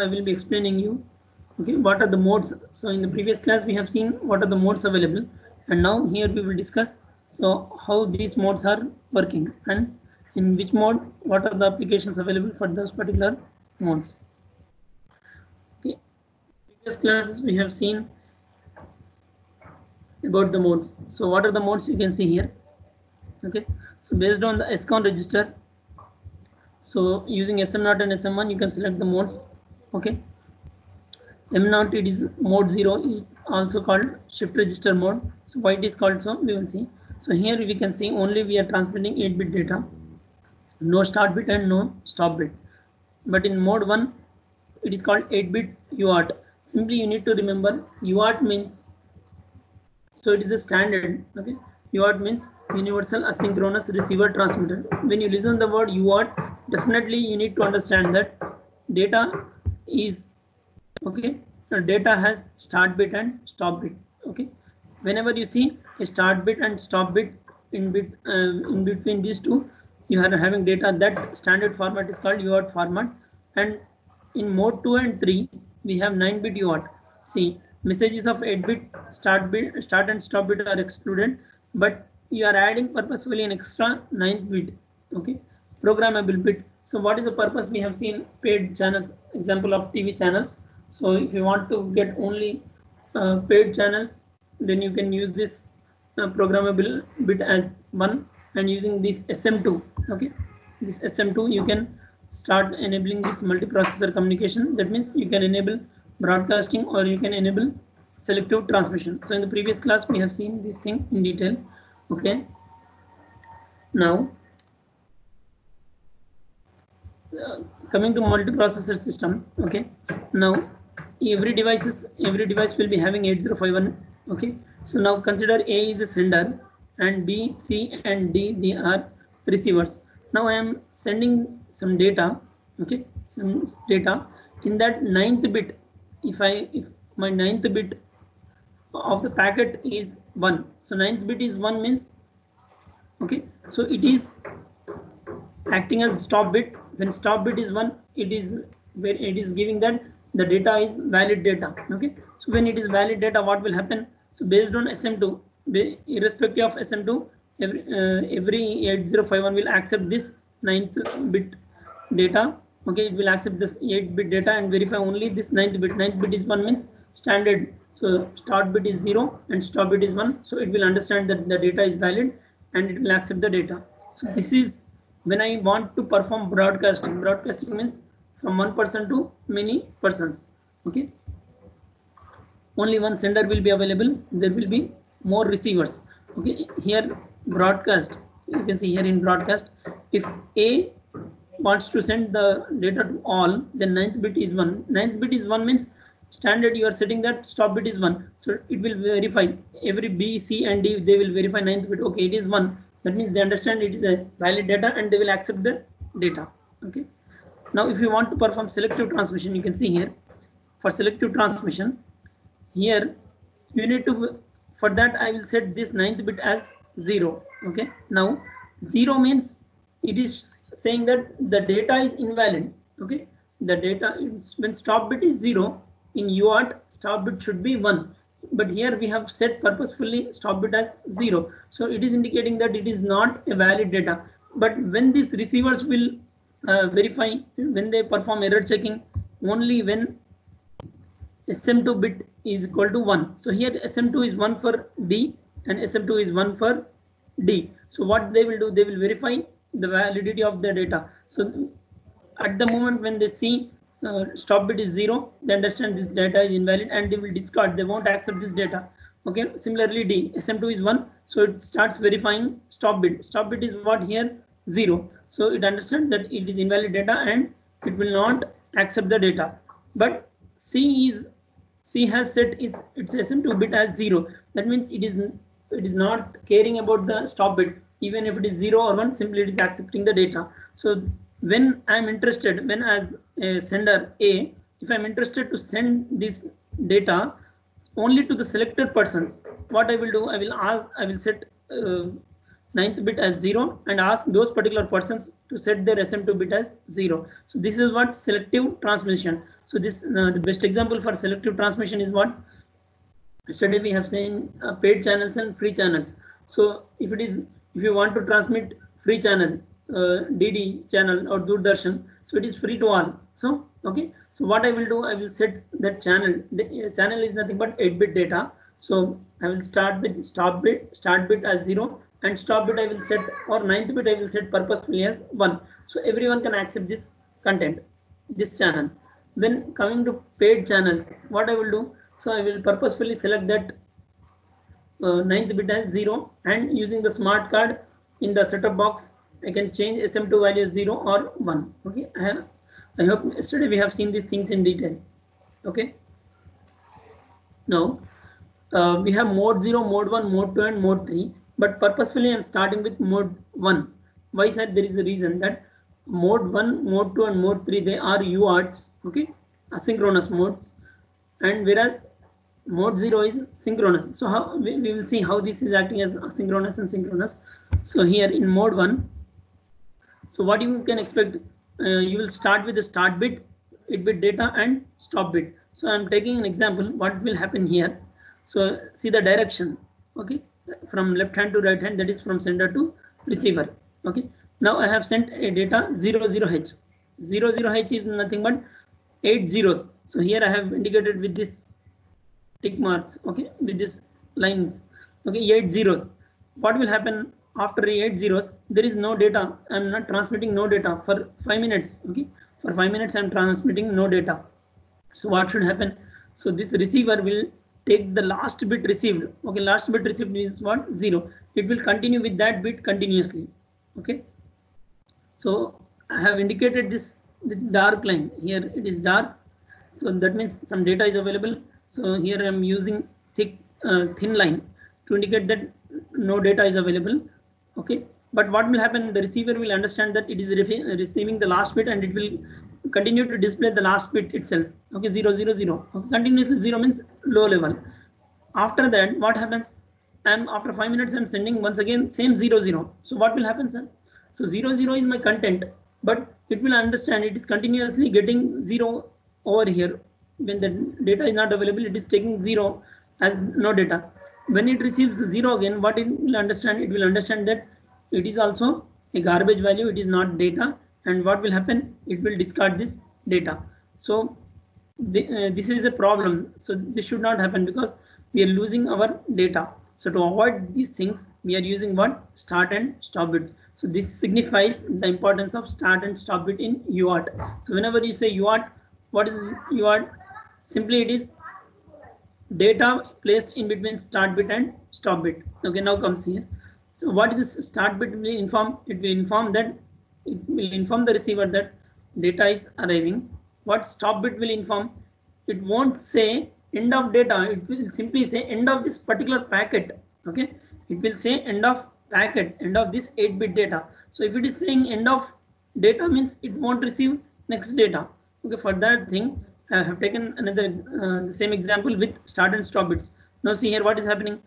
I will be explaining you okay what are the modes. So in the previous class we have seen what are the modes available. And now here we will discuss so how these modes are working and in which mode what are the applications available for those particular modes. Okay. Previous classes we have seen about the modes. So what are the modes you can see here? Okay. So based on the SCON register so using SM0 and SM1 you can select the modes okay. M0 it is mode 0 also called shift register mode. So why it is called so we will see. So here we can see only we are transmitting 8 bit data. No start bit and no stop bit. But in mode 1 it is called 8 bit UART simply you need to remember UART means so it is a standard okay? UART means universal asynchronous receiver transmitter. When you listen the word UART definitely you need to understand that data is okay the data has start bit and stop bit okay. Whenever you see a start bit and stop bit in bit uh, in between these two you are having data that standard format is called UART format. And in mode 2 and 3 we have 9 bit UART see messages of 8 bit start bit start and stop bit are excluded but you are adding purposefully an extra 9th bit okay programmable bit. So what is the purpose? We have seen paid channels example of tv channels. So if you want to get only uh, paid channels then you can use this uh, programmable bit as one and using this sm2 okay? This sm2 you can start enabling this multiprocessor communication. That means you can enable broadcasting or you can enable selective transmission. So in the previous class we have seen this thing in detail okay? Now Uh, coming to multiprocessor system okay. Now every devices every device will be having 8051 okay. So now consider a is a sender and b c and d they are receivers. Now i am sending some data okay some data. In that ninth bit if i if my ninth bit of the packet is one. So ninth bit is one means okay. So it is acting as stop bit when stop bit is one it is where it is giving that the data is valid data okay? So when it is valid data what will happen? So based on sm2 irrespective of sm2 every uh, every 8051 will accept this ninth bit data okay? It will accept this 8 bit data and verify only this ninth bit. Ninth bit is one means standard. So start bit is 0 and stop bit is 1 so it will understand that the data is valid and it will accept the data. So this is when I want to perform broadcasting. Broadcasting means from one person to many persons. Okay. Only one sender will be available. There will be more receivers. Okay. Here broadcast. You can see here in broadcast. If A wants to send the data to all, then ninth bit is one. Ninth bit is one means standard you are setting that stop bit is one. So it will verify every B, C, and D. They will verify ninth bit. Okay, it is one that means they understand it is a valid data and they will accept the data okay? Now if you want to perform selective transmission you can see here for selective transmission here you need to for that i will set this ninth bit as zero okay? Now zero means it is saying that the data is invalid okay? The data is when stop bit is zero in uart stop bit should be one but here we have set purposefully stop bit as zero. So it is indicating that it is not a valid data. But when these receivers will uh, verify when they perform error checking only when sm2 bit is equal to 1 so here sm2 is 1 for d and sm2 is 1 for d. So what they will do they will verify the validity of the data. So at the moment when they see uh, stop bit is zero they understand this data is invalid and they will discard they won't accept this data. Okay similarly d sm2 is 1 so it starts verifying stop bit. Stop bit is what here? 0 so it understands that it is invalid data and it will not accept the data. But c is c has set is its sm2 bit as 0 that means it is it is not caring about the stop bit. Even if it is 0 or 1 simply it is accepting the data. So when I'm interested, when as sender A, if I'm interested to send this data only to the selected persons, what I will do, I will ask, I will set uh, ninth bit as 0 and ask those particular persons to set their SM2 bit as 0. So this is what selective transmission. So this uh, the best example for selective transmission is what yesterday we have seen uh, paid channels and free channels. So if it is if you want to transmit free channel uh, DD channel or Doordarshan, so it is free to all. So okay, so what I will do, I will set that channel. The uh, channel is nothing but 8-bit data. So I will start with stop bit, start bit as zero and stop bit I will set or ninth bit I will set purposefully as one. So everyone can accept this content, this channel. When coming to paid channels, what I will do? So I will purposefully select that uh, ninth bit as zero and using the smart card in the setup box, I can change SM2 value zero or one. Okay, I have I hope yesterday we have seen these things in detail. Okay. Now uh, we have mode 0, mode 1, mode 2 and mode 3 but purposefully I'm starting with mode 1. Why said there is a reason that mode 1, mode 2 and mode 3 they are UARTs okay asynchronous modes and whereas mode 0 is synchronous. So how we, we will see how this is acting as asynchronous and synchronous. So here in mode 1 so what you can expect uh, you will start with the start bit, 8 bit data and stop bit. So I'm taking an example what will happen here so see the direction, okay, from left hand to right hand, that is from sender to receiver. Okay. Now I have sent a data 00h. 00h is nothing but eight zeros. So here I have indicated with this tick marks, okay, with this lines, okay, eight zeros. What will happen after eight zeros? There is no data. I'm not transmitting no data for five minutes. Okay, for five minutes I'm transmitting no data. So what should happen? So this receiver will take the last bit received okay last bit received is what zero it will continue with that bit continuously okay so i have indicated this dark line here it is dark so that means some data is available so here i'm using thick uh, thin line to indicate that no data is available okay. But what will happen the receiver will understand that it is receiving the last bit and it will continue to display the last bit itself. Okay 0 0 0 okay, continuously 0 means low level. After that what happens? And after five minutes i'm sending once again same 0 0 so what will happen sir? So 0 0 is my content but it will understand it is continuously getting 0 over here. When the data is not available it is taking 0 as no data when it receives 0 again what it will understand it will understand that it is also a garbage value it is not data. And what will happen? It will discard this data. So the, uh, this is a problem. So this should not happen because we are losing our data. So to avoid these things we are using what? Start and stop bits. So this signifies the importance of start and stop bit in UART so whenever you say UART what is UART simply it is data placed in between start bit and stop bit okay now comes here so what is this start bit will inform it will inform that it will inform the receiver that data is arriving. What stop bit will inform? It won't say end of data. It will simply say end of this particular packet. Okay. It will say end of packet, end of this 8-bit data. So if it is saying end of data means it won't receive next data. Okay. For that thing, I have taken another uh, the same example with start and stop bits. Now see here what is happening.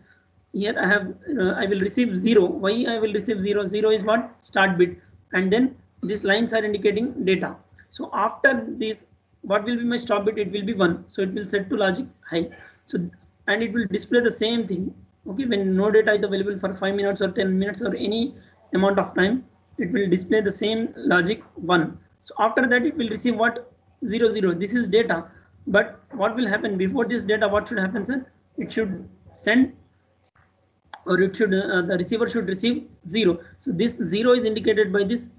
Here I have uh, I will receive zero. Why I will receive zero? Zero is what start bit and then these lines are indicating data. So after this, what will be my stop bit? It will be one. So it will set to logic high. So and it will display the same thing. Okay, when no data is available for five minutes or 10 minutes or any amount of time, it will display the same logic one. So after that, it will receive what zero zero. This is data. But what will happen before this data? What should happen, sir? It should send or it should uh, the receiver should receive zero. So this zero is indicated by this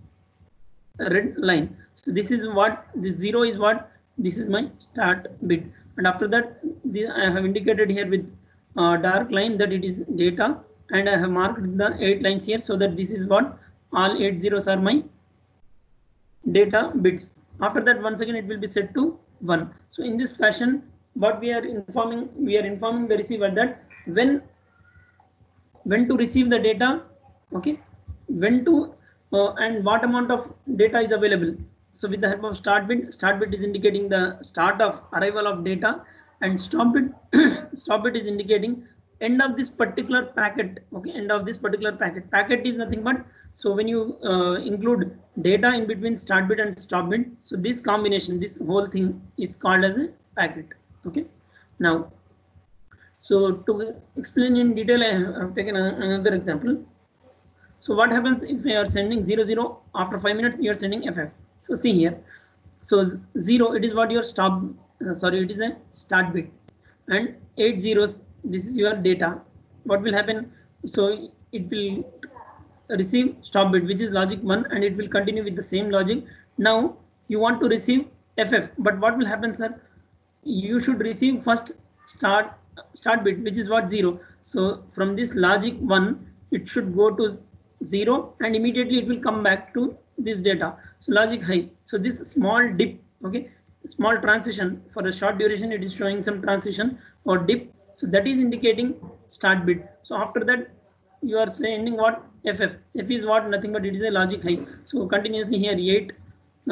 red line. So this is what this zero is what this is my start bit and after that the, I have indicated here with uh, dark line that it is data and I have marked the eight lines here so that this is what all eight zeros are my data bits. After that once again it will be set to one. So in this fashion what we are informing we are informing the receiver that when when to receive the data okay when to uh, and what amount of data is available so with the help of start bit start bit is indicating the start of arrival of data and stop bit stop bit is indicating end of this particular packet okay end of this particular packet packet is nothing but so when you uh, include data in between start bit and stop bit so this combination this whole thing is called as a packet okay? Now so to explain in detail i have taken a, another example. So what happens if we are sending 0 0 after 5 minutes you are sending ff so see here. So 0 it is what your stop uh, sorry it is a start bit and 8 zeros this is your data. What will happen? So it will receive stop bit which is logic 1 and it will continue with the same logic. Now you want to receive ff but what will happen sir? You should receive first start start bit which is what 0 so from this logic 1 it should go to 0 and immediately it will come back to this data. So logic high. So this small dip okay small transition for a short duration it is showing some transition or dip. So that is indicating start bit so after that you are sending what ff f. Is what nothing but it is a logic high so continuously here 8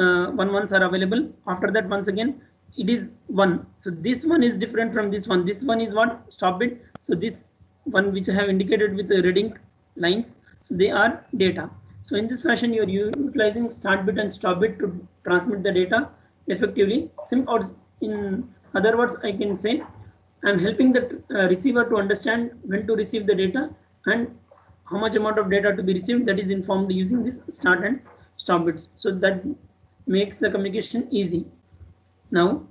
uh, one ones are available. After that once again it is one. So this one is different from this one. This one is what? Stop bit so this one which i have indicated with the red ink lines so they are data. So in this fashion you are utilizing start bit and stop bit to transmit the data effectively. Sim or in other words i can say i'm helping the uh, receiver to understand when to receive the data and how much amount of data to be received that is informed using this start and stop bits. So that makes the communication easy. Now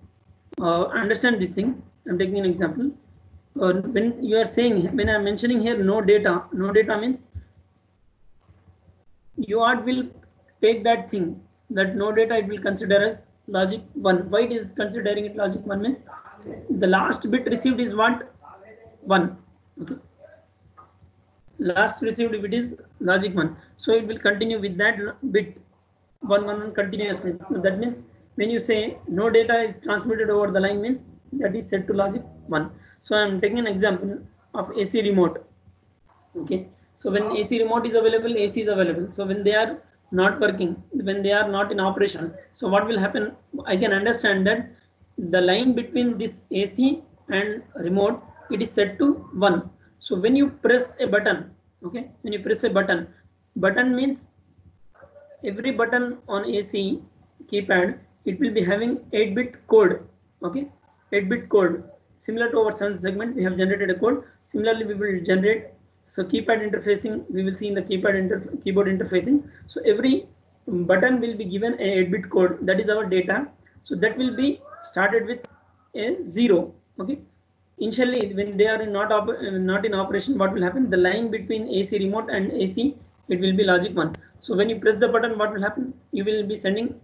uh, understand this thing. I'm taking an example. Uh, when you are saying when i'm mentioning here no data no data means UART will take that thing that no data it will consider as logic 1 why it is considering it logic 1 means the last bit received is what? 1 okay last received if it is logic 1 so it will continue with that bit 1 1 1 continuously that means when you say no data is transmitted over the line means that is set to logic 1 so i am taking an example of ac remote okay so when AC remote is available, AC is available. So when they are not working, when they are not in operation, so what will happen? I can understand that the line between this AC and remote, it is set to one. So when you press a button, okay, when you press a button, button means every button on AC keypad, it will be having 8-bit code, okay, 8-bit code. Similar to our seventh segment, we have generated a code. Similarly, we will generate so keypad interfacing, we will see in the keypad inter keyboard interfacing. So every button will be given a 8-bit code. That is our data. So that will be started with a zero. Okay. Initially, when they are not not in operation, what will happen? The line between AC remote and AC, it will be logic one. So when you press the button, what will happen? You will be sending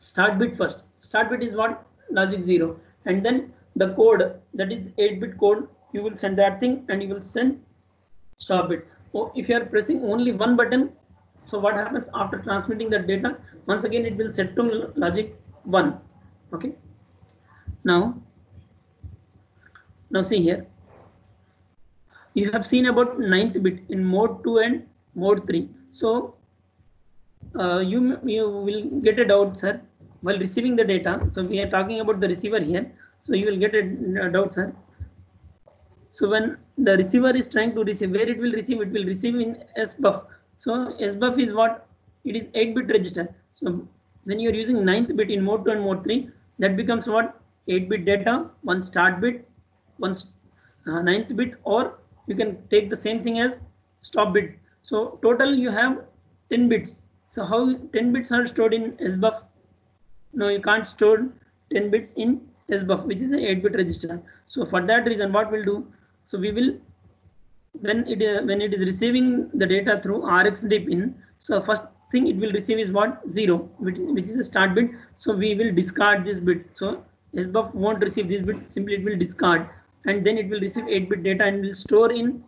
start bit first. Start bit is what? Logic zero. And then the code that is 8-bit code, you will send that thing and you will send stop bit Oh, if you are pressing only one button, so what happens after transmitting the data? Once again, it will set to logic one. Okay. Now, now see here. You have seen about ninth bit in mode two and mode three. So uh, you you will get a doubt, sir, while receiving the data. So we are talking about the receiver here. So you will get a doubt, sir. So when the receiver is trying to receive, where it will receive, it will receive in SBUF. So SBUF is what? It is 8-bit register. So when you are using ninth bit in mode 2 and mode 3, that becomes what? 8-bit data, one start bit, one uh, ninth bit, or you can take the same thing as stop bit. So total you have 10 bits. So how 10 bits are stored in SBUF? No, you can't store 10 bits in SBUF, which is an 8-bit register. So for that reason, what we'll do? So we will when it is when it is receiving the data through RxD pin. So first thing it will receive is what zero, which, which is a start bit. So we will discard this bit. So SBUF won't receive this bit. Simply it will discard, and then it will receive 8-bit data and will store in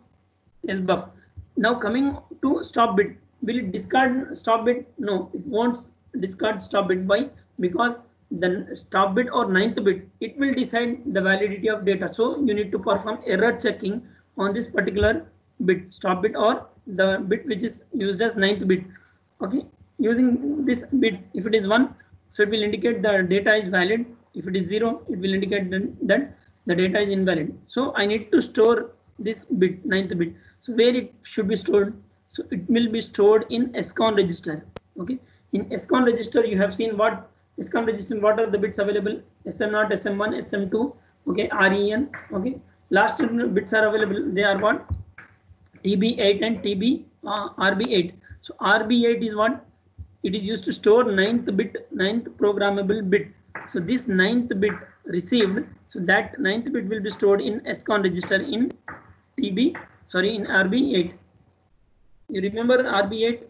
SBUF. Now coming to stop bit, will it discard stop bit? No, it won't discard stop bit. Why? Because then stop bit or ninth bit, it will decide the validity of data. So you need to perform error checking on this particular bit, stop bit or the bit which is used as ninth bit. Okay, using this bit, if it is one, so it will indicate the data is valid. If it is zero, it will indicate that the data is invalid. So I need to store this bit ninth bit. So where it should be stored? So it will be stored in scon register okay? In scon register you have seen what scon register what are the bits available? Sm0 sm1 sm2 okay? Ren okay? Last bits are available. They are what? Tb8 and tb uh, rb8 so rb8 is what? It is used to store ninth bit ninth programmable bit. So this ninth bit received. So that ninth bit will be stored in scon register in tb sorry in rb8 you remember rb8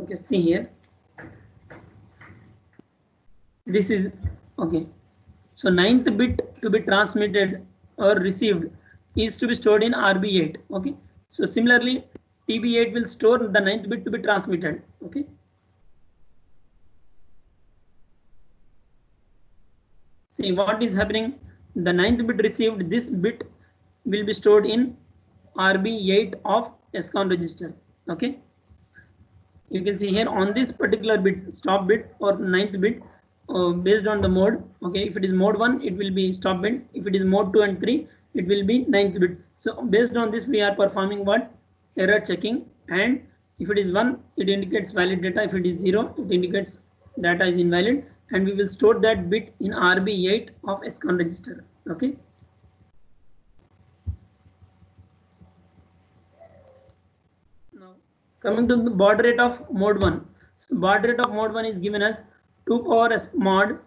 okay see here. This is okay. So ninth bit to be transmitted or received is to be stored in rb8 okay? So similarly tb8 will store the ninth bit to be transmitted okay see what is happening? The ninth bit received this bit will be stored in rb8 of scon register. Okay? You can see here on this particular bit stop bit or ninth bit uh, based on the mode okay? If it is mode 1 it will be stop bit. If it is mode 2 and 3 it will be ninth bit. So based on this we are performing what? Error checking. And if it is 1 it indicates valid data. If it is 0 it indicates data is invalid and we will store that bit in RB8 of SCON register. Okay. Now coming to the baud rate of mode 1. So baud rate of mode 1 is given as 2 power S mod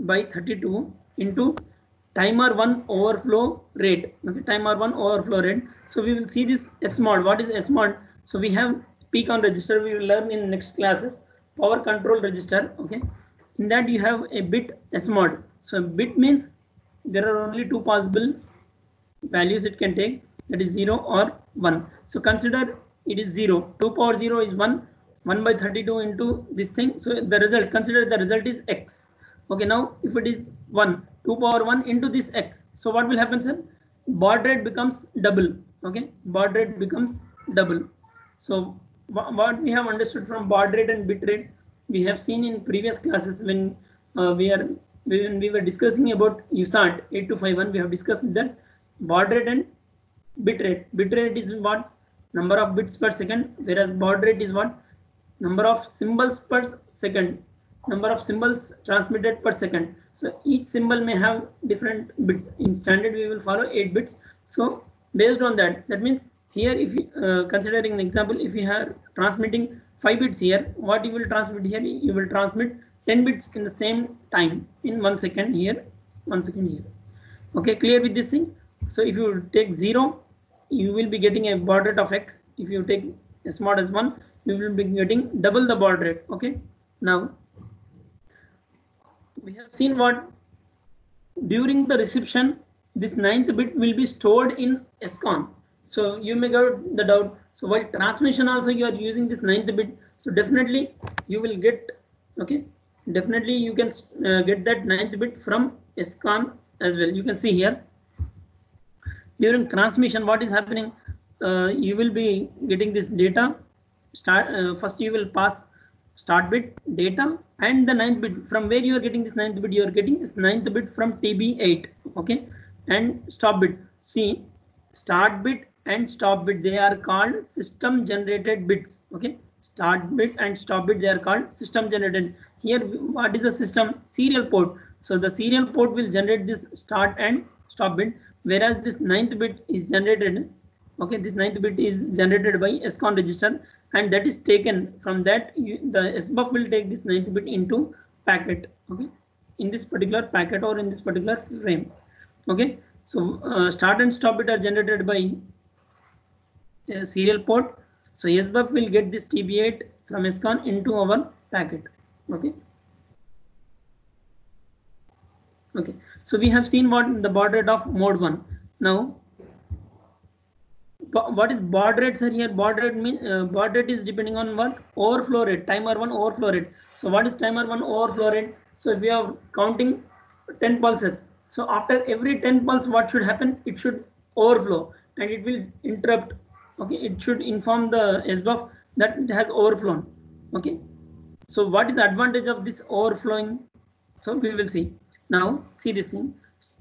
by 32 into timer 1 overflow rate. Okay, timer 1 overflow rate. So we will see this S mod. What is S mod? So we have PCON register. We will learn in next classes. Power control register. Okay that you have a bit S smod so bit means there are only two possible values it can take that is 0 or 1 so consider it is 0 2 power 0 is 1 1 by 32 into this thing. So the result consider the result is x. Okay now if it is 1 2 power 1 into this x so what will happen sir? Baud rate becomes double. Okay baud rate becomes double. So what we have understood from baud rate and bit rate we have seen in previous classes when uh, we are when we were discussing about USART 8251 we have discussed that baud rate and bit rate. Bit rate is what? Number of bits per second whereas baud rate is what? Number of symbols per second. Number of symbols transmitted per second. So each symbol may have different bits. In standard we will follow 8 bits. So based on that that means here if you uh, considering an example if you are transmitting 5 bits here. What you will transmit here you will transmit 10 bits in the same time in one second here one second here. Okay clear with this thing? So if you take 0 you will be getting a baud rate of x. If you take as mod as 1 you will be getting double the baud rate. Okay now we have seen what during the reception this ninth bit will be stored in scon so you may get the doubt so while transmission also you are using this ninth bit. So definitely you will get, okay, definitely you can uh, get that ninth bit from SCON as well. You can see here during transmission what is happening uh, you will be getting this data start uh, first you will pass start bit data and the ninth bit from where you are getting this ninth bit you are getting this ninth bit from tb8 okay and stop bit see start bit and stop bit. They are called system generated bits. Okay? Start bit and stop bit they are called system generated. Here what is the system? Serial port. So the serial port will generate this start and stop bit whereas this ninth bit is generated okay? This ninth bit is generated by scon register and that is taken. From that you, the sbuf will take this ninth bit into packet okay? In this particular packet or in this particular frame okay? So uh, start and stop bit are generated by serial port. So SBUF will get this TB8 from SCON into our packet. Okay. Okay. So we have seen what the baud rate of mode one. Now, what is baud rate sir here? Baud rate mean uh, baud rate is depending on what overflow rate. Timer one overflow rate. So what is timer one overflow rate? So if we are counting 10 pulses, so after every 10 pulse, what should happen? It should overflow and it will interrupt okay it should inform the SBUF that it has overflown. Okay so what is the advantage of this overflowing? So we will see. Now see this thing.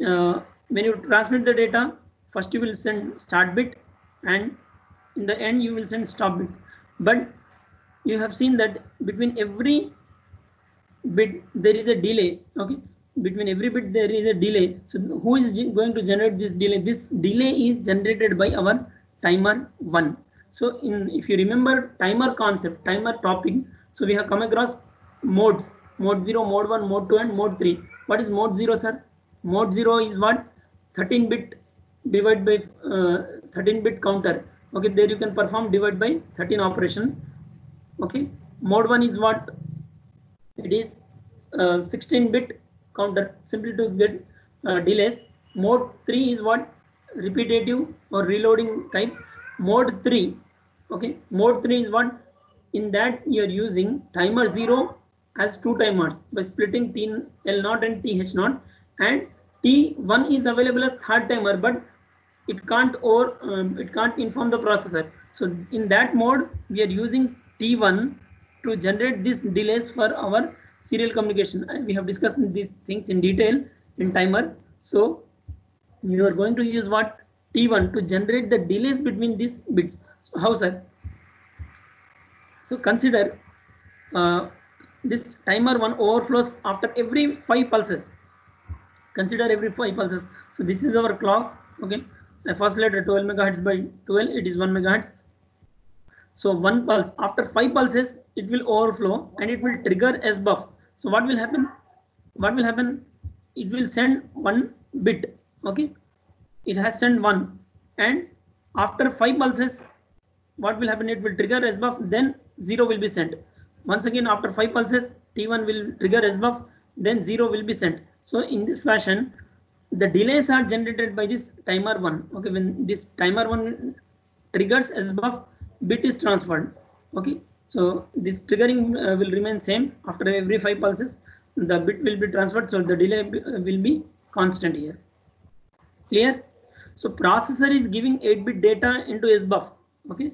Uh, when you transmit the data first you will send start bit and in the end you will send stop bit. But you have seen that between every bit there is a delay okay? Between every bit there is a delay. So who is going to generate this delay? This delay is generated by our timer 1 so in if you remember timer concept timer topic so we have come across modes mode 0 mode 1 mode 2 and mode 3 what is mode 0 sir? Mode 0 is what? 13 bit divided by uh, 13 bit counter. Okay there you can perform divide by 13 operation. Okay mode 1 is what? It is uh, 16 bit counter. Simply to get uh, delays. Mode 3 is what repetitive or reloading type. Mode 3 okay? Mode 3 is what in that you are using timer 0 as two timers by splitting t l naught and th naught. And t1 is available as third timer but it can't or um, it can't inform the processor. So in that mode we are using t1 to generate these delays for our serial communication. We have discussed these things in detail in timer. So you are going to use what t1 to generate the delays between these bits so how sir so consider uh, this timer one overflows after every five pulses consider every five pulses so this is our clock okay the first letter 12 megahertz by 12 it is 1 megahertz so one pulse after five pulses, it will overflow and it will trigger SBUF. So what will happen? What will happen? It will send one bit. Okay. It has sent one and after five pulses, what will happen? It will trigger SBUF, then zero will be sent. Once again, after five pulses, T1 will trigger SBUF, then zero will be sent. So in this fashion, the delays are generated by this timer one. Okay, when this timer one triggers SBUF, bit is transferred okay so this triggering uh, will remain same after every five pulses the bit will be transferred so the delay uh, will be constant here clear? So processor is giving 8 bit data into sbuf okay?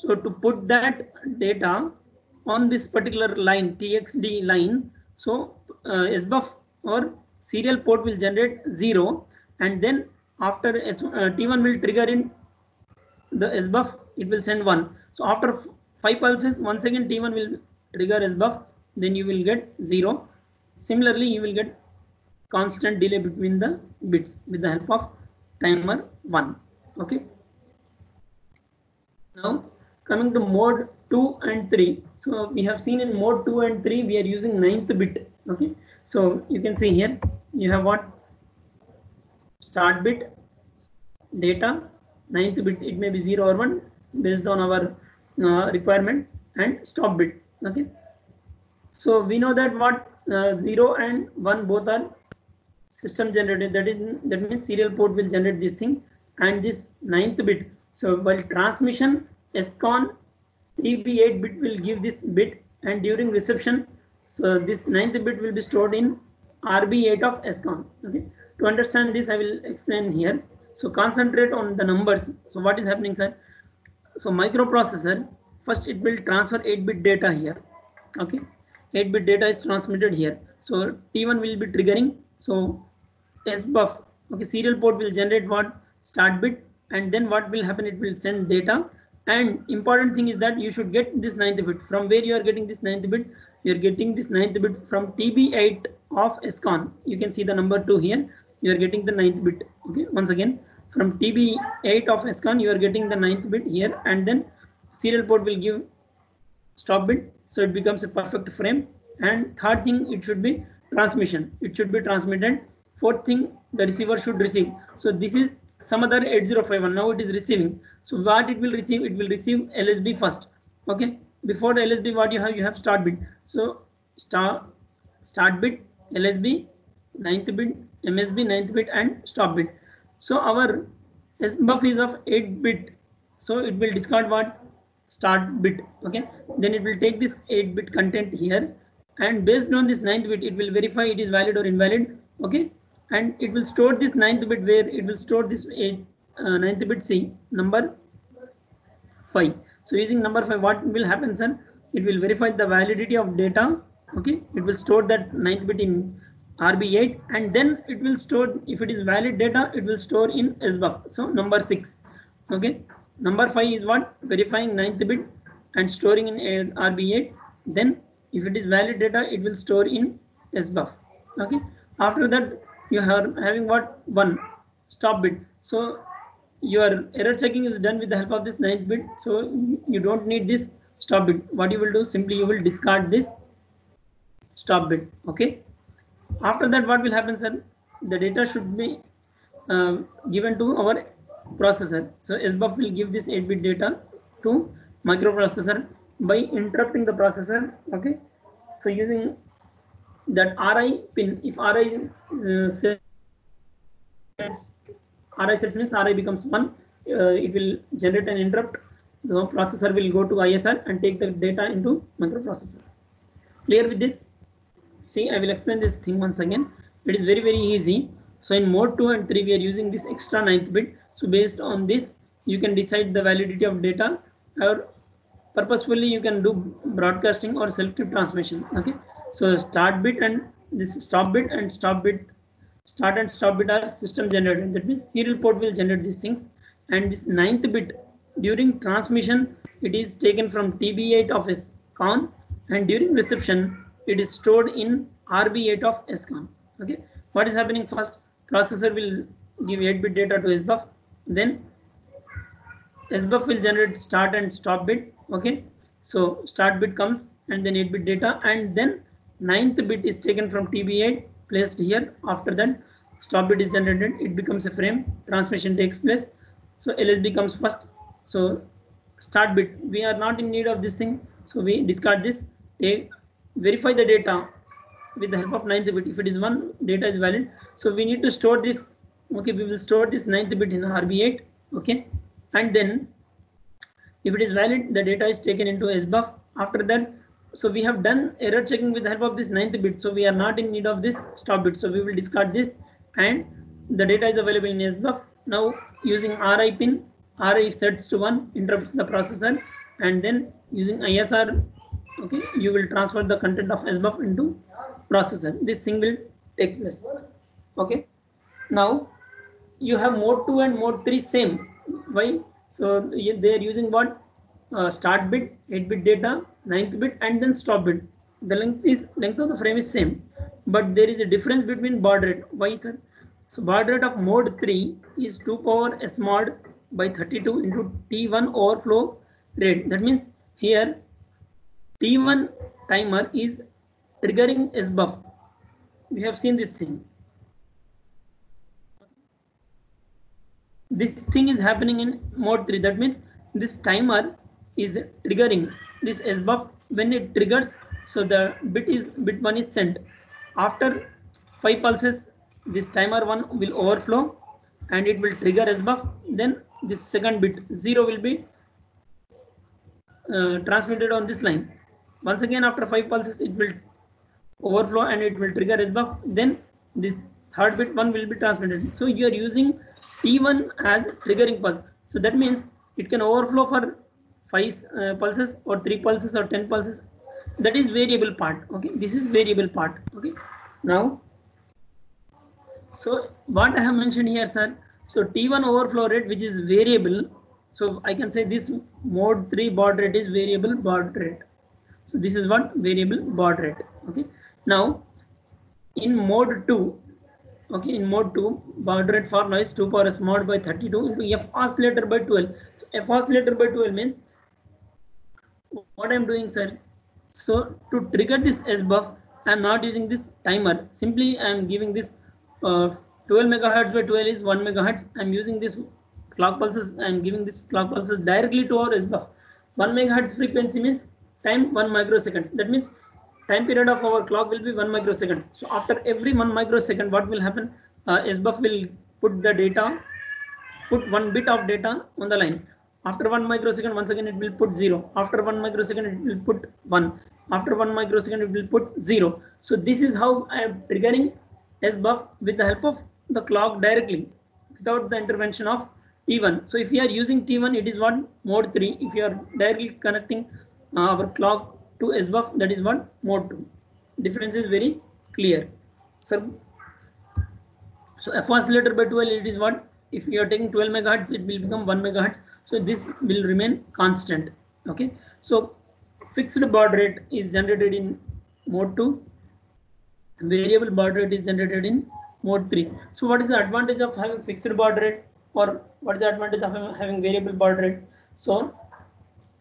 So to put that data on this particular line txd line so uh, sbuf or serial port will generate 0 and then after S, uh, t1 will trigger in the sbuf it will send one. So after five pulses once again t1 will trigger sbuf then you will get zero. Similarly you will get constant delay between the bits with the help of timer 1 okay? Now coming to mode 2 and 3 so we have seen in mode 2 and 3 we are using ninth bit okay? So you can see here you have what? Start bit data ninth bit it may be 0 or 1 based on our uh, requirement and stop bit okay? So we know that what uh, 0 and 1 both are system generated that is that means serial port will generate this thing and this ninth bit so while transmission scon tb8 bit will give this bit and during reception so this ninth bit will be stored in rb8 of scon okay to understand this i will explain here so concentrate on the numbers. So what is happening, sir? So microprocessor, first it will transfer 8-bit data here. Okay, 8-bit data is transmitted here. So T1 will be triggering. So SBUF, okay, serial port will generate what start bit, and then what will happen? It will send data. And important thing is that you should get this ninth bit. From where you are getting this ninth bit? You are getting this ninth bit from TB8 of SCON. You can see the number two here. You are getting the ninth bit. Okay, once again, from TB8 of SCON, you are getting the ninth bit here and then serial port will give stop bit. So it becomes a perfect frame. And third thing, it should be transmission. It should be transmitted. Fourth thing, the receiver should receive. So this is some other 8051. Now it is receiving. So what it will receive? It will receive LSB first. Okay. Before the LSB, what you have? You have start bit. So start start bit, LSB, ninth bit, MSB, ninth bit, and stop bit. So our SBUF is of 8 bit. So it will discard what start bit. Okay. Then it will take this 8 bit content here and based on this ninth bit, it will verify it is valid or invalid. Okay. And it will store this ninth bit where it will store this eight, uh, ninth bit C number 5. So using number 5, what will happen, sir? It will verify the validity of data. Okay. It will store that ninth bit in RB8 and then it will store, if it is valid data, it will store in SBUF. So number six, okay. Number five is what? Verifying ninth bit and storing in RB8. Then if it is valid data, it will store in SBUF, okay. After that, you are having what? One stop bit. So your error checking is done with the help of this ninth bit. So you don't need this stop bit. What you will do, simply you will discard this stop bit, okay after that what will happen sir the data should be uh, given to our processor so sbuf will give this 8 bit data to microprocessor by interrupting the processor okay? So using that ri pin if ri uh, ri set means ri becomes 1 uh, it will generate an interrupt. So processor will go to isr and take the data into microprocessor. Clear with this? See i will explain this thing once again. It is very very easy. So in mode 2 and 3 we are using this extra ninth bit. So based on this you can decide the validity of data or purposefully you can do broadcasting or selective transmission okay so start bit and this stop bit and stop bit start and stop bit are system generated that means serial port will generate these things and this ninth bit during transmission it is taken from tb8 of s con and during reception it is stored in RB8 of SCON. Okay, what is happening first? Processor will give 8-bit data to SBUF, then SBUF will generate start and stop bit. Okay, so start bit comes and then 8-bit data, and then ninth bit is taken from TB8 placed here. After that, stop bit is generated. It becomes a frame. Transmission takes place. So LSB comes first. So start bit. We are not in need of this thing. So we discard this. Take verify the data with the help of ninth bit if it is one data is valid so we need to store this okay we will store this ninth bit in rb8 okay and then if it is valid the data is taken into sbuf after that so we have done error checking with the help of this ninth bit. So we are not in need of this stop bit. So we will discard this and the data is available in sbuf now using ri pin ri sets to 1 interrupts the processor. And then using isr okay you will transfer the content of sbuf into processor. This thing will take place. Okay. Now you have mode 2 and mode 3 same why? So they are using what? Uh, start bit 8 bit data 9th bit and then stop bit. The length is length of the frame is same but there is a difference between baud rate. Why sir? So baud rate of mode 3 is 2 power s mod by 32 into t1 overflow rate. That means here T1 timer is triggering SBUF. We have seen this thing. This thing is happening in mode 3. That means this timer is triggering this SBUF when it triggers. So the bit is bit 1 is sent. After 5 pulses, this timer 1 will overflow and it will trigger SBUF. Then this second bit 0 will be uh, transmitted on this line once again, after five pulses, it will overflow and it will trigger SBUF. Then this third bit one will be transmitted. So you are using T1 as triggering pulse. So that means it can overflow for five uh, pulses or three pulses or 10 pulses. That is variable part. Okay, this is variable part. Okay, now, so what I have mentioned here, sir. So T1 overflow rate, which is variable. So I can say this mode 3 baud rate is variable baud rate. So this is what variable baud rate. Okay. Now in mode 2, okay, in mode 2, baud rate formula is 2 power s mod by 32 into f oscillator by 12. So f oscillator by 12 means what I'm doing, sir. So to trigger this SBUF, I'm not using this timer. Simply I'm giving this uh, 12 megahertz by 12 is 1 megahertz. I'm using this clock pulses. I'm giving this clock pulses directly to our SBUF. 1 megahertz frequency means time 1 microseconds that means time period of our clock will be 1 microseconds. So after every 1 microsecond what will happen? Uh, sbuf will put the data put one bit of data on the line. After 1 microsecond once again it will put 0 after 1 microsecond it will put 1 after 1 microsecond it will put 0 so this is how i am triggering sbuf with the help of the clock directly without the intervention of T1. So if you are using T1, it is what? Mode 3. If you are directly connecting our clock to SBUF that is one mode 2 difference is very clear. Sir so f oscillator by 12 it is what if you are taking 12 megahertz it will become 1 megahertz. So this will remain constant okay? So fixed baud rate is generated in mode 2 variable baud rate is generated in mode 3 so what is the advantage of having fixed baud rate or what is the advantage of having variable baud rate? So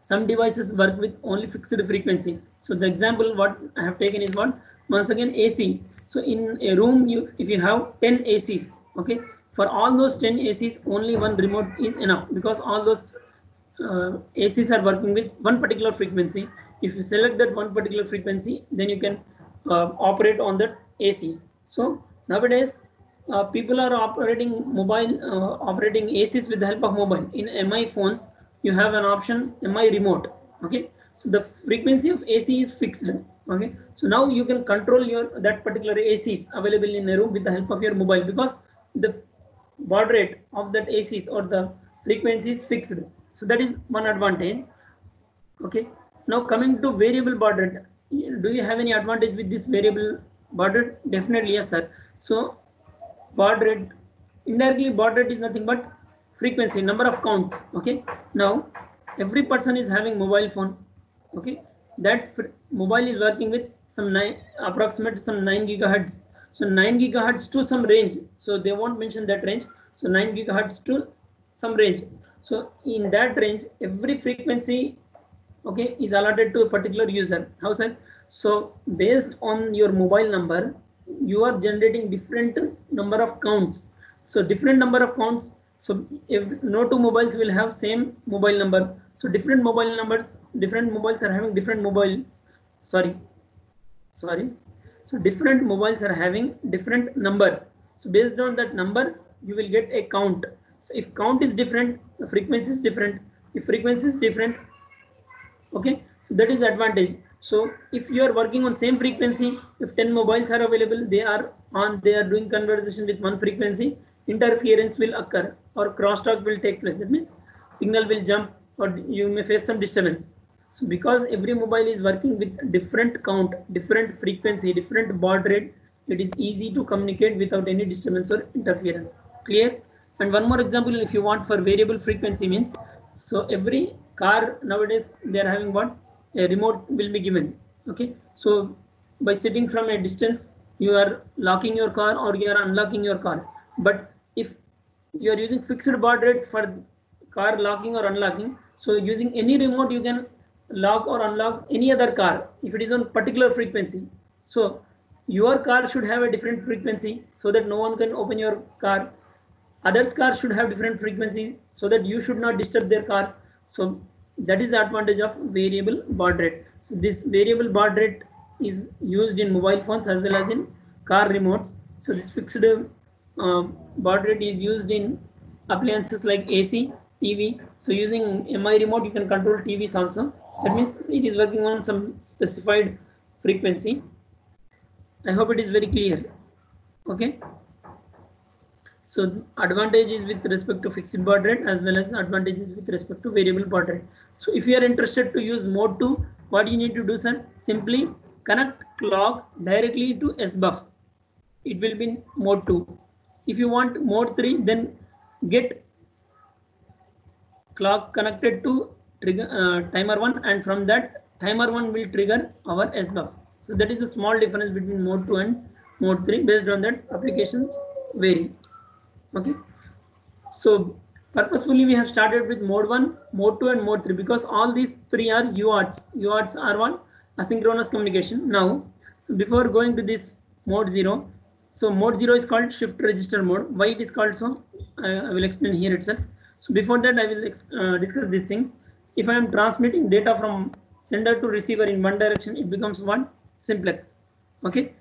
some devices work with only fixed frequency. So the example what i have taken is what? Once again ac so in a room you if you have 10 acs okay? For all those 10 acs only one remote is enough because all those uh, acs are working with one particular frequency. If you select that one particular frequency then you can uh, operate on that ac so nowadays uh, people are operating mobile uh, operating acs with the help of mobile. In mi phones you have an option mi remote okay? So the frequency of ac is fixed okay? So now you can control your that particular acs available in a room with the help of your mobile because the baud rate of that acs or the frequency is fixed. So that is one advantage okay? Now coming to variable baud rate do you have any advantage with this variable baud rate? Definitely yes sir. So baud rate indirectly baud rate is nothing but frequency number of counts okay? Now every person is having mobile phone okay? That mobile is working with some nine approximate some 9 gigahertz. So 9 gigahertz to some range. So they won't mention that range. So 9 gigahertz to some range. So in that range every frequency okay is allotted to a particular user. How sir? So based on your mobile number you are generating different number of counts. So different number of counts so if no two mobiles will have same mobile number. So different mobile numbers, different mobiles are having different mobiles. Sorry, sorry. So different mobiles are having different numbers. So based on that number, you will get a count. So if count is different, the frequency is different. If frequency is different, okay. So that is advantage. So if you are working on same frequency, if 10 mobiles are available, they are on, they are doing conversation with one frequency, interference will occur or crosstalk will take place. That means signal will jump or you may face some disturbance. So because every mobile is working with different count, different frequency, different baud rate, it is easy to communicate without any disturbance or interference. Clear? And one more example, if you want for variable frequency means, so every car nowadays they are having what a remote will be given. Okay, so by sitting from a distance, you are locking your car or you are unlocking your car. But if you are using fixed baud rate for car locking or unlocking. So using any remote, you can lock or unlock any other car if it is on particular frequency. So your car should have a different frequency so that no one can open your car. Others cars should have different frequency so that you should not disturb their cars. So that is the advantage of variable baud rate. So this variable baud rate is used in mobile phones as well as in car remotes. So this fixed uh, baud rate is used in appliances like AC, TV. So using MI remote, you can control TVs also. That means it is working on some specified frequency. I hope it is very clear. Okay. So advantages with respect to fixed baud rate as well as advantages with respect to variable baud rate. So if you are interested to use mode 2, what you need to do sir? Simply connect clock directly to SBUF. It will be mode 2 if you want mode 3 then get clock connected to trigger uh, timer 1 and from that timer 1 will trigger our SBUF. So that is a small difference between mode 2 and mode 3 based on that applications vary. Okay. So purposefully we have started with mode 1, mode 2 and mode 3 because all these three are UARTs. UARTs are one asynchronous communication. Now, so before going to this mode 0, so mode 0 is called shift register mode. Why it is called so? I, I will explain here itself. So before that, I will uh, discuss these things. If I am transmitting data from sender to receiver in one direction, it becomes one simplex. Okay.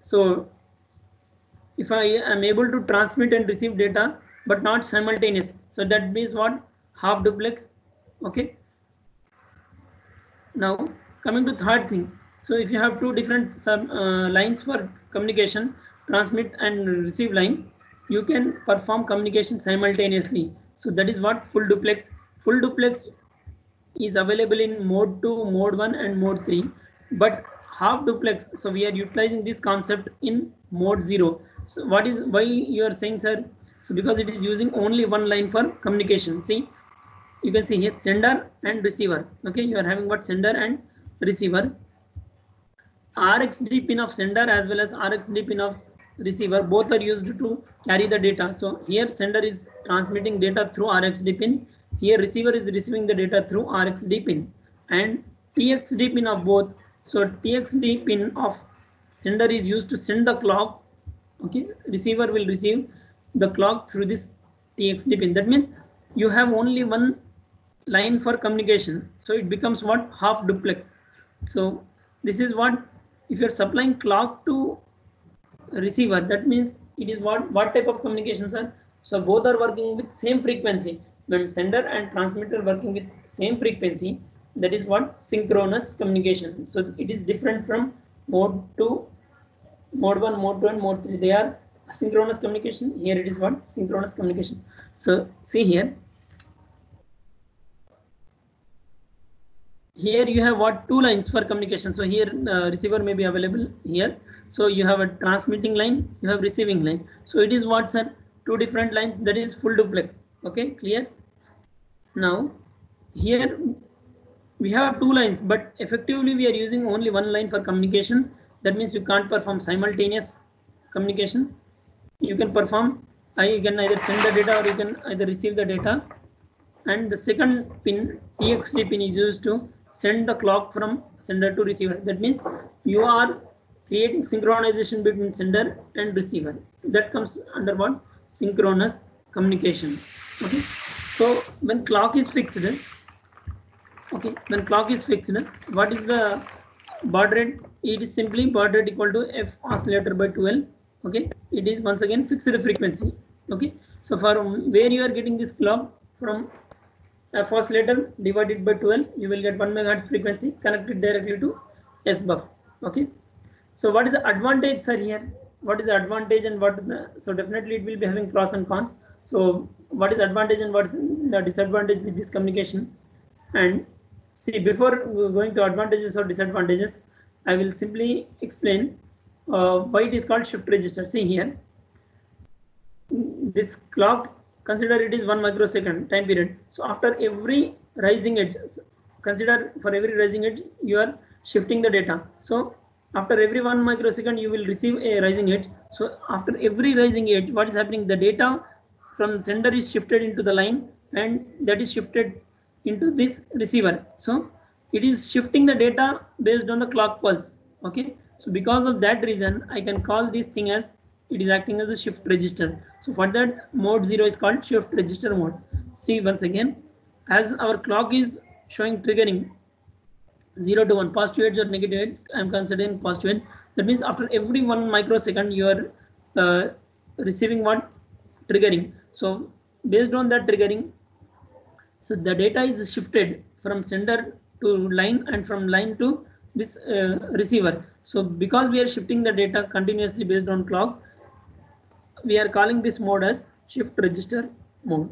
So if I am able to transmit and receive data, but not simultaneous. So that means what? Half duplex. Okay. Now coming to third thing. So if you have two different sub, uh, lines for communication, transmit and receive line, you can perform communication simultaneously. So that is what full duplex. Full duplex is available in mode 2, mode 1 and mode 3. But half duplex, so we are utilizing this concept in mode 0. So what is why you are saying sir? So because it is using only one line for communication. See, you can see here sender and receiver. Okay, you are having what sender and receiver. RxD pin of sender as well as RxD pin of receiver both are used to carry the data. So here sender is transmitting data through RxD pin. Here receiver is receiving the data through RxD pin and TXD pin of both. So TXD pin of sender is used to send the clock. Okay, receiver will receive the clock through this TXD pin. That means you have only one line for communication. So it becomes what half duplex. So this is what if you're supplying clock to receiver, that means it is what what type of communication are. So both are working with same frequency. When sender and transmitter working with same frequency, that is what synchronous communication. So it is different from mode 2, mode 1, mode 2 and mode 3. They are synchronous communication. Here it is what synchronous communication. So see here here you have what two lines for communication so here uh, receiver may be available here so you have a transmitting line you have receiving line. So it is what sir? Two different lines that is full duplex. Okay clear? Now here we have two lines but effectively we are using only one line for communication. That means you can't perform simultaneous communication. You can perform I you can either send the data or you can either receive the data. And the second pin TXD pin is used to send the clock from sender to receiver. That means you are creating synchronization between sender and receiver. That comes under what? Synchronous communication. Okay. So when clock is fixed, okay, when clock is fixed, what is the baud rate? It is simply baud rate equal to f oscillator by 12. Okay, it is once again fixed frequency. Okay, so for where you are getting this clock from f oscillator divided by 12 you will get 1 megahertz frequency connected directly to s buff okay so what is the advantage sir here what is the advantage and what the, so definitely it will be having pros and cons so what is advantage and what is the disadvantage with this communication and see before going to advantages or disadvantages i will simply explain uh, why it is called shift register see here this clock consider it is one microsecond time period. So after every rising edge, consider for every rising edge, you are shifting the data. So after every one microsecond, you will receive a rising edge. So after every rising edge, what is happening? The data from sender is shifted into the line and that is shifted into this receiver. So it is shifting the data based on the clock pulse. Okay. So because of that reason, I can call this thing as it is acting as a shift register. So for that mode 0 is called shift register mode. See once again, as our clock is showing triggering 0 to 1 positive edge or negative edge, I am considering positive edge. That means after every one microsecond you are uh, receiving what triggering. So based on that triggering, so the data is shifted from sender to line and from line to this uh, receiver. So because we are shifting the data continuously based on clock, we are calling this mode as shift register mode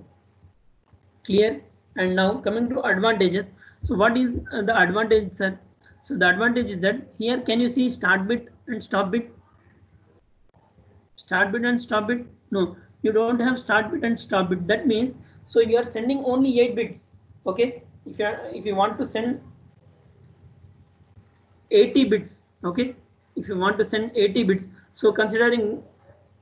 clear and now coming to advantages so what is uh, the advantage sir? So the advantage is that here can you see start bit and stop bit? Start bit and stop bit? No you don't have start bit and stop bit. That means so you are sending only 8 bits okay? If you are if you want to send 80 bits okay? If you want to send 80 bits so considering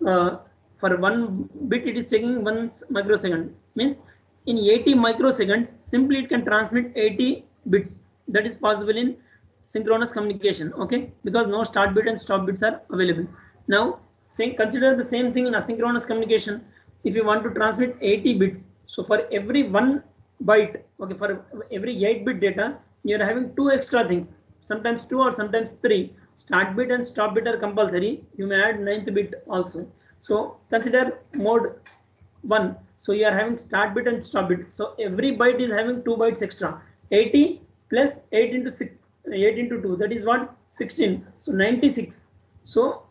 uh, for one bit it is taking one microsecond. Means in 80 microseconds simply it can transmit 80 bits. That is possible in synchronous communication okay? Because no start bit and stop bits are available. Now say consider the same thing in asynchronous communication. If you want to transmit 80 bits so for every one byte okay for every 8 bit data you are having two extra things. Sometimes two or sometimes three. Start bit and stop bit are compulsory. You may add ninth bit also. So consider mode 1. So you are having start bit and stop bit. So every byte is having 2 bytes extra. 80 plus 8 into 6, 8 into 2 that is what 16. So 96. So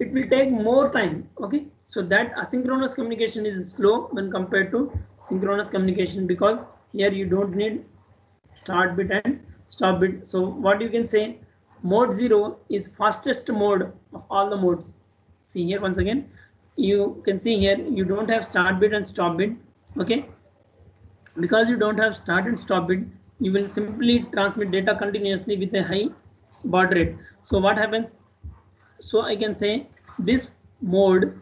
it will take more time. Okay. So that asynchronous communication is slow when compared to synchronous communication because here you don't need start bit and stop bit. So what you can say mode 0 is fastest mode of all the modes see here once again you can see here you don't have start bit and stop bit okay? Because you don't have start and stop bit you will simply transmit data continuously with a high baud rate. So what happens? So i can say this mode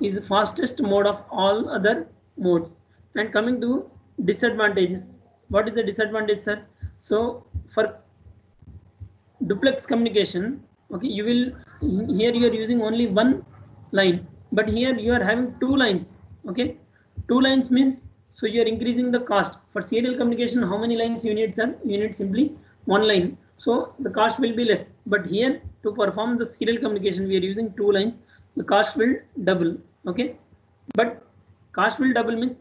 is the fastest mode of all other modes. And coming to disadvantages what is the disadvantage sir? So for duplex communication okay you will here you are using only one line but here you are having two lines okay? Two lines means so you are increasing the cost. For serial communication how many lines you need sir? You need simply one line. So the cost will be less. But here to perform the serial communication we are using two lines. The cost will double okay? But cost will double means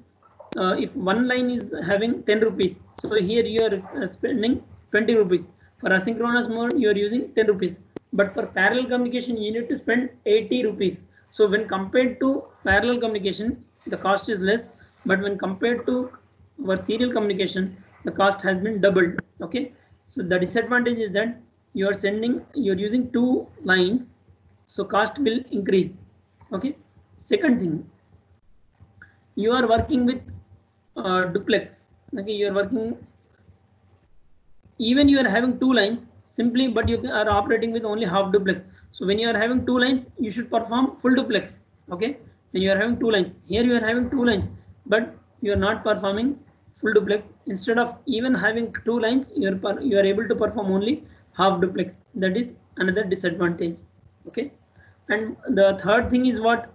uh, if one line is having 10 rupees so here you are uh, spending 20 rupees. For asynchronous mode you are using 10 rupees. But for parallel communication you need to spend 80 rupees so when compared to parallel communication the cost is less. But when compared to our serial communication the cost has been doubled. Okay? So the disadvantage is that you are sending you're using two lines. So cost will increase. Okay? Second thing you are working with uh, duplex. Okay? You are working even you are having two lines simply but you are operating with only half duplex so when you are having two lines you should perform full duplex okay? When you are having two lines here you are having two lines but you are not performing full duplex. Instead of even having two lines you are you are able to perform only half duplex. That is another disadvantage okay? And the third thing is what?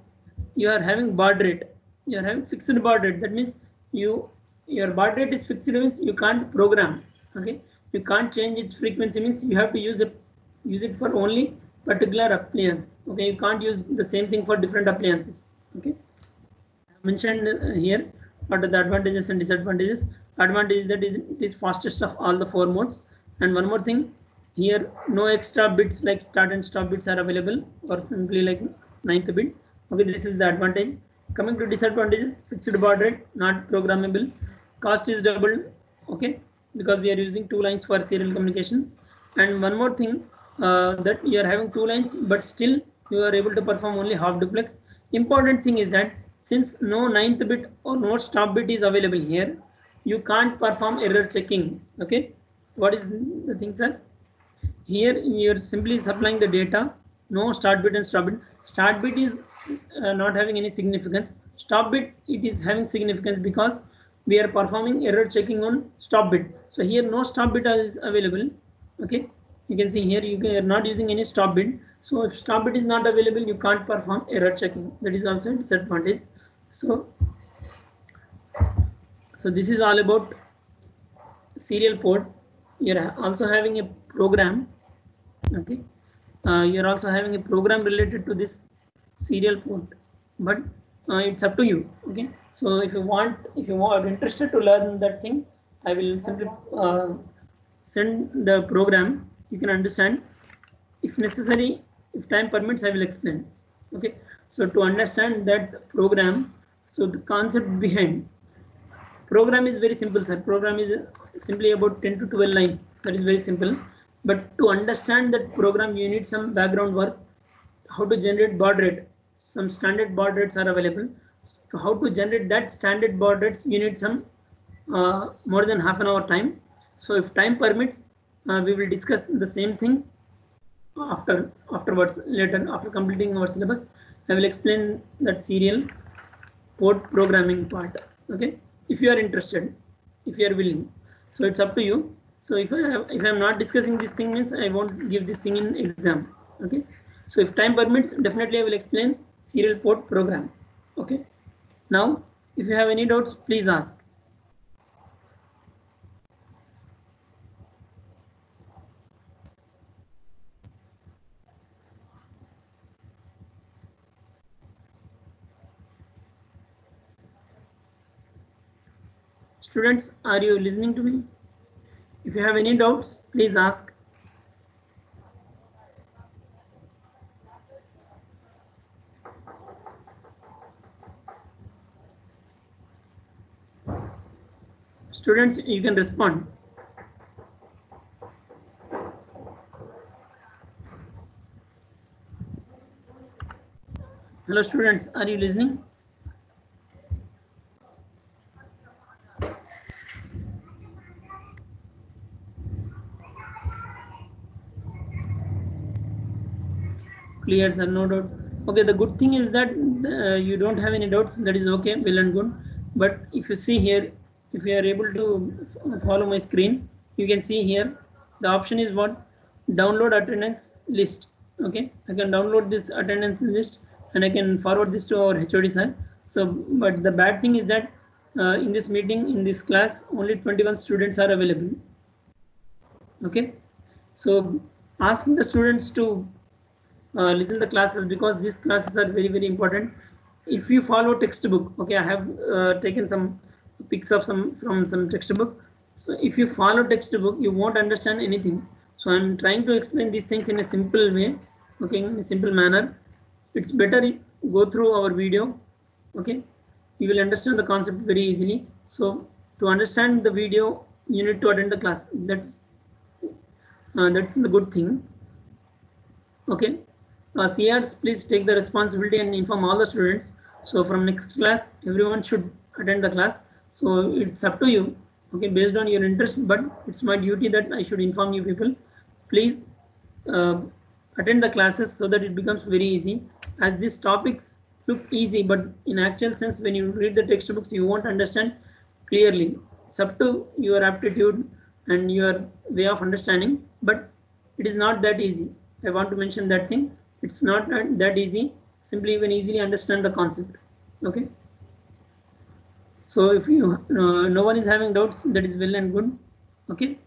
You are having baud rate. You are having fixed baud rate. That means you your baud rate is fixed means you can't program okay? You can't change its frequency means you have to use it use it for only particular appliance okay? You can't use the same thing for different appliances okay? I mentioned uh, here what are the advantages and disadvantages? Advantage is that it is fastest of all the four modes. And one more thing here no extra bits like start and stop bits are available or simply like ninth bit okay? This is the advantage. Coming to disadvantages fixed baud rate not programmable. Cost is doubled okay? Because we are using two lines for serial communication. And one more thing uh, that you are having two lines but still you are able to perform only half duplex. Important thing is that since no ninth bit or no stop bit is available here you can't perform error checking okay? What is the thing sir? Here you're simply supplying the data no start bit and stop bit. Start bit is uh, not having any significance. Stop bit it is having significance because we are performing error checking on stop bit. So here no stop bit is available okay you can see here you are not using any stop bit so if stop bit is not available you can't perform error checking. That is also a disadvantage. So so this is all about serial port. You're also having a program okay? Uh, you're also having a program related to this serial port but uh, it's up to you okay? So if you want if you are interested to learn that thing i will simply uh, send the program you can understand. If necessary if time permits i will explain. Okay? So to understand that program so the concept behind. Program is very simple sir. Program is simply about 10 to 12 lines. That is very simple. But to understand that program you need some background work. How to generate baud rate. Some standard baud rates are available. So how to generate that standard baud rates you need some uh, more than half an hour time. So if time permits uh, we will discuss the same thing after afterwards later after completing our syllabus i will explain that serial port programming part okay if you are interested if you are willing so it's up to you so if I have, if I'm not discussing this thing means I won't give this thing in exam. Okay. So if time permits, definitely I will explain serial port program. Okay. Now, if you have any doubts, please ask. Students, are you listening to me? If you have any doubts, please ask. Students, you can respond. Hello students, are you listening? Clear sir, no doubt. Okay, the good thing is that uh, you don't have any doubts, that is okay, well and good. But if you see here, if you are able to follow my screen, you can see here, the option is what? Download attendance list. Okay, I can download this attendance list and I can forward this to our HOD sir. So, but the bad thing is that uh, in this meeting, in this class, only 21 students are available. Okay, so asking the students to uh, listen the classes because these classes are very very important. If you follow textbook, okay, I have uh, taken some pics of some from some textbook. So if you follow textbook, you won't understand anything. So I'm trying to explain these things in a simple way, okay, in a simple manner. It's better go through our video, okay. You will understand the concept very easily. So to understand the video, you need to attend the class. That's uh, that's the good thing. Okay. Uh, CRs, please take the responsibility and inform all the students. So from next class, everyone should attend the class. So it's up to you, okay, based on your interest, but it's my duty that I should inform you people. Please uh, attend the classes so that it becomes very easy. As these topics look easy, but in actual sense, when you read the textbooks, you won't understand clearly. It's up to your aptitude and your way of understanding, but it is not that easy. I want to mention that thing it's not that easy. Simply you can easily understand the concept. Okay? So if you uh, no one is having doubts that is well and good. Okay?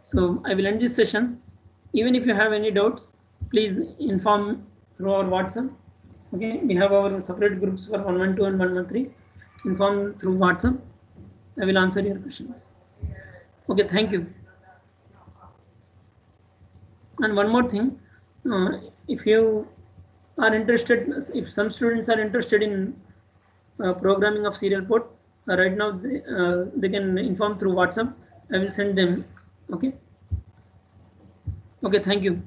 So i will end this session. Even if you have any doubts please inform through our whatsapp. Okay? We have our separate groups for 112 and 113 inform through whatsapp. I will answer your questions. Okay? Thank you. And one more thing uh, if you are interested, if some students are interested in uh, programming of serial port, uh, right now they, uh, they can inform through WhatsApp. I will send them. Okay. Okay. Thank you.